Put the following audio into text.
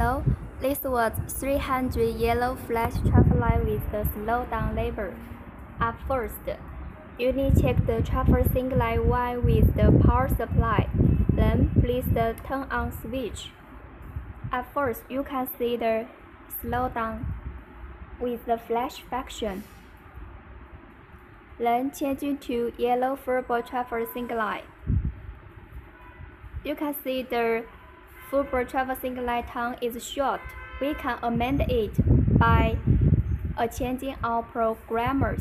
This was 300 yellow flash traffic light with the slow down label. At first, you need check the traffic light Y with the power supply. Then please the turn on switch. At first, you can see the slow down with the flash function. Then change to yellow verbal traffic light. You can see the Full traffic light time is short. We can amend it by changing our programmers.